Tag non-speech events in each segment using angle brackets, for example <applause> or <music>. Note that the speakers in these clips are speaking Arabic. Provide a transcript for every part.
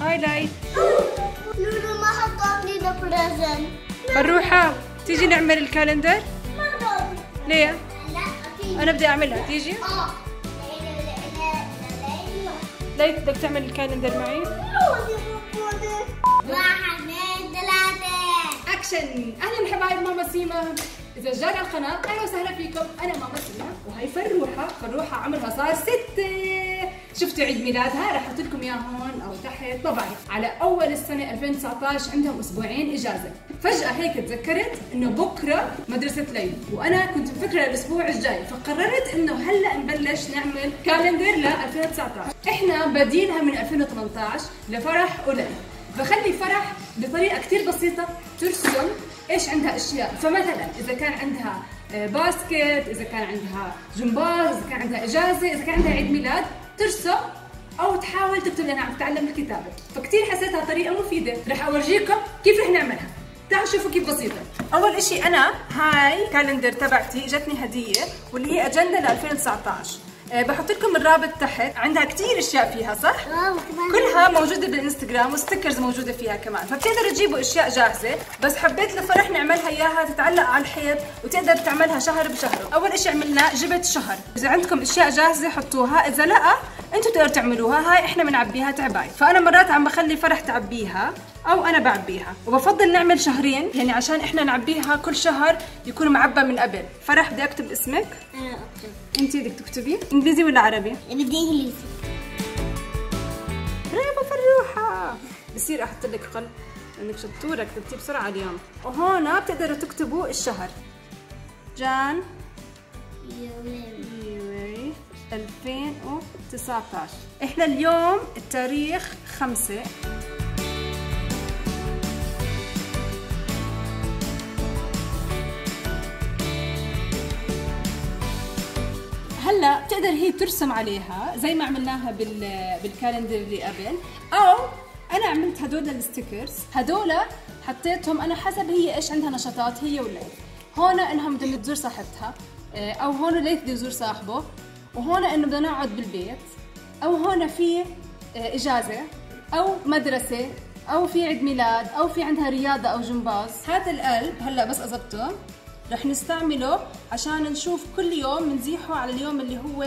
هاي ليث لولو ما حطوا لي the present فروحة تيجي نعمل ال calendar؟ ما ليه؟ لا أكيد. أنا بدي أعملها تيجي؟ آه. ليث بدك تعمل ال calendar معي؟ واحد اثنين ثلاثة. اكشن أهلا حبايب ماما سيما. إذا جداد ع القناة أهلا وسهلا فيكم. أنا ماما سيما وهي فروحة فروحة عمرها صار ستة. شفتوا عيد ميلادها؟ رح أحط لكم إياه هون أو تحت. بعرف على أول السنة 2019 عندهم أسبوعين إجازة. فجأة هيك تذكرت إنه بكرة مدرسة ليل وأنا كنت مفكره الأسبوع الجاي فقررت إنه هلأ نبلش نعمل calendar ل 2019 إحنا بادينها من 2018 لفرح قليل بخلي فرح بطريقة كثير بسيطة ترسم إيش عندها أشياء. فمثلا إذا كان عندها آه، basket إذا كان عندها جمباز إذا كان عندها إجازة إذا كان عندها عيد ميلاد ترسم أو تحاول تكتب لانها عم تتعلم الكتابة. فكتير حسيتها طريقة مفيدة. رح أورجيكم كيف رح نعملها. تعالوا شوفوا كيف بسيطة. أول إشي أنا هاي calendar تبعتي إجتني هدية واللي هي أجندة ل 2019 أه بحط لكم الرابط تحت. عندها كتير أشياء فيها صح؟ كلها موجودة بالإنستغرام و stickers موجودة فيها كمان. فبتقدروا تجيبوا أشياء جاهزة بس حبيت لفرح نعملها إياها تتعلق على الحيط وتقدر تعملها شهر بشهر. أول إشي عملناه جبت شهر. إذا عندكم أشياء جاهزة حطوها إذا لا أنتوا تقدروا تعملوها. هاي إحنا بنعبيها تعباي. فأنا مرات عم بخلي فرح تعبيها أو أنا بعبيها. وبفضل نعمل شهرين يعني عشان إحنا نعبيها كل شهر يكون معبى من قبل. فرح بدي أكتب اسمك؟ أنا اكتب انت بدك تكتبي؟ انجليزي ولا عربي؟ بدي انجليزي. برافو فروحة بصير أحط لك قلب انك شطورة كتبتي بسرعة اليوم. وهون بتقدروا تكتبوا الشهر. جان. يوري 2019 إحنا اليوم التاريخ خمسة. هلا بتقدر هي ترسم عليها زي ما عملناها بال بال calendar اللي قبل. أو أنا عملت هدول ال stickers. هدول حطيتهم أنا حسب هي إيش عندها نشاطات هي وليث هون انها بدها تزور صاحبتها. آه، أو هون ليث بده يزور صاحبه. وهون إنه بدنا نقعد بالبيت. أو هون في آه، إجازة. أو مدرسة. أو في عيد ميلاد. أو في عندها رياضة أو جمباز. هذا القلب هلا بس اضبطه رح نستعمله عشان نشوف كل يوم بنزيحه على اليوم اللي هو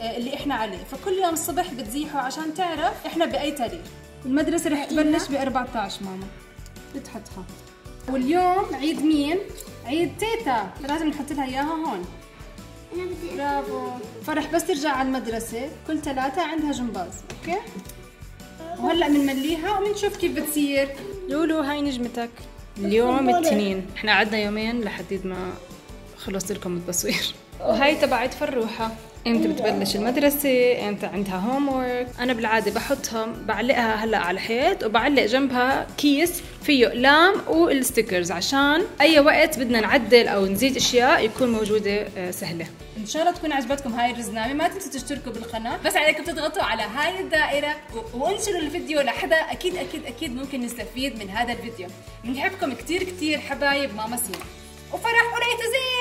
آه، اللي إحنا عليه. فكل يوم الصبح بتزيحه عشان تعرف إحنا بأي تاريخ المدرسة رح تبلش ب 14 ماما. بتحطها. واليوم عيد مين؟ عيد تيتا. فلازم نحط لها إياها هون. أنا بدي برافو. فرح بس ترجع على المدرسة. كل ثلاثة عندها جمباز. أوكي؟ وهلأ بنمليها وبنشوف كيف بتصير. لولو هاي نجمتك. اليوم الاثنين. إحنا قعدنا يومين لحد ما خلصت لكم التصوير. <laughs> وهاي تبعت فروحة. إمتى بتبلش المدرسة؟ إمتى عندها homework أنا بالعادة بحطهم بعلقها هلأ على الحيط وبعلق جنبها كيس فيه أقلام وال stickers عشان أي وقت بدنا نعدل أو نزيد أشياء يكون موجودة آه، سهلة. إن شاء الله تكون عجبتكم هاي الرزنامة ما تنسوا تشتركوا بالقناة. بس عليكم تضغطوا على هاي الدائرة و- وانشروا الفيديو لحدا. أكيد أكيد أكيد ممكن يستفيد من هذا الفيديو. بنحبكم كتير كتير حبايب ماما سيما وفرح وليت زين